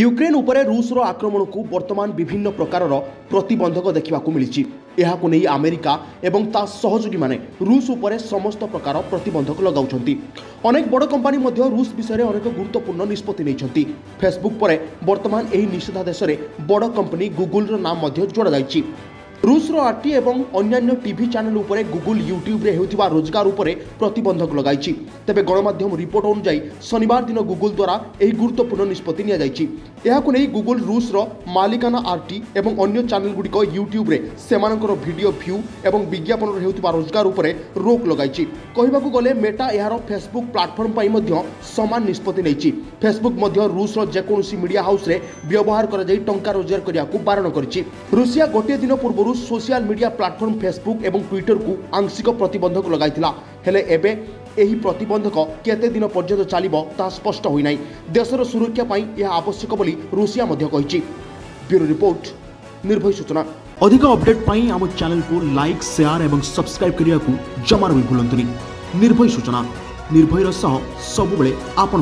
Ukraine উপরে ରୁଷର ଆକ୍ରମଣକୁ ବର୍ତ୍ତମାନ ବିଭିନ୍ନ ପ୍ରକାରର ପ୍ରତିବନ୍ଧକ ଦେଖିବାକୁ ମିଳିଛି ଏହାକୁ ନେଇ ଆମେରିକା ଏବଂ ତା ସହଯୋଗୀମାନେ ରୁଷ ଉପରେ ସମସ୍ତ ପ୍ରକାର ପ୍ରତିବନ୍ଧକ ଲଗାଉଛନ୍ତି ଅନେକ ବଡ଼ କମ୍ପାନୀ ମଧ୍ୟ ରୁଷ ବିଷୟରେ ଅନେକ ଗୁରୁତ୍ୱପୂର୍ଣ୍ଣ ନିଷ୍ପତ୍ତି ନେଇଛନ୍ତି ଫେସବୁକ୍ ପରେ ବର୍ତ୍ତମାନ ଏହି ନିଷେଧାଦେଶରେ ବଡ଼ କମ୍ପାନୀ ଗୁଗୁଲର ନାମ ମଧ୍ୟ ଯୋଡ଼ାଯାଇଛି রুশর আরটি এবং অন্যান্য টিভি চ্যানেল উপরে গুগল ইউট্যুব্রে হেউথিবা রোজগার উপরে প্রতিবন্ধক লগাইছি তেবে গণমাধ্যম রিপোর্ট অনুযায়ী শনিবার দিন গুগল দ্বারা এই গুরুত্বপূর্ণ নিষ্পতি নিয়াযাইছি ଏହାକୁ ନେଇ ଗୁଗୁଲ ରୁଷର ମାଲିକାନା ଆର୍ଟି ଏବଂ ଅନ୍ୟ ଚ୍ୟାନେଲଗୁଡ଼ିକ ୟୁଟ୍ୟୁବରେ ସେମାନଙ୍କର ଭିଡ଼ିଓ ଭ୍ୟୁ ଏବଂ ବିଜ୍ଞାପନରୁ ହେଉଥିବା ରୋଜଗାର ଉପରେ ରୋକ୍ ଲଗାଇଛି କହିବାକୁ ଗଲେ ମେଟା ଏହାର ଫେସବୁକ୍ ପ୍ଲାଟଫର୍ମ ପାଇଁ ମଧ୍ୟ ସମାନ ନିଷ୍ପତ୍ତି ନେଇଛି ଫେସବୁକ୍ ମଧ୍ୟ ରୁଷର ଯେକୌଣସି ମିଡ଼ିଆ ହାଉସ୍ରେ ବ୍ୟବହାର କରାଯାଇ ଟଙ୍କା ରୋଜଗାର କରିବାକୁ ବାରଣ କରିଛି ରୁଷିଆ ଗୋଟିଏ ଦିନ ପୂର୍ବରୁ ପୂର୍ବରୁ ସୋସିଆଲ ମିଡିଆ ପ୍ଲାଟଫର୍ମ ଫେସବୁକ୍ ଏବଂ ଟ୍ୱିଟରକୁ ଆଂଶିକ ପ୍ରତିବନ୍ଧକ ଲଗାଇଥିଲା ହେଲେ ଏବେ ଏହି ପ୍ରତିବନ୍ଧକ କେତେ ଦିନ ପର୍ଯ୍ୟନ୍ତ ଚାଲିବ ତାହା ସ୍ପଷ୍ଟ ହୋଇନାହିଁ ଦେଶର ସୁରକ୍ଷା ପାଇଁ ଏହା ଆବଶ୍ୟକ ବୋଲି ରୁଷିଆ ମଧ୍ୟ କହିଛି ବ୍ୟୁରୋ ରିପୋର୍ଟ ନିର୍ଭୟ ସୂଚନା ଅଧିକ ଅପଡେଟ୍ ପାଇଁ ଆମ ଚ୍ୟାନେଲ୍କୁ ଲାଇକ୍ ସେୟାର ଏବଂ ସବସ୍କ୍ରାଇବ୍ କରିବାକୁ ଜମାରୁ ବି ଭୁଲନ୍ତୁନି ନିର୍ଭୟ ସୂଚନା ନିର୍ଭୟର ସହ ସବୁବେଳେ ଆପଣ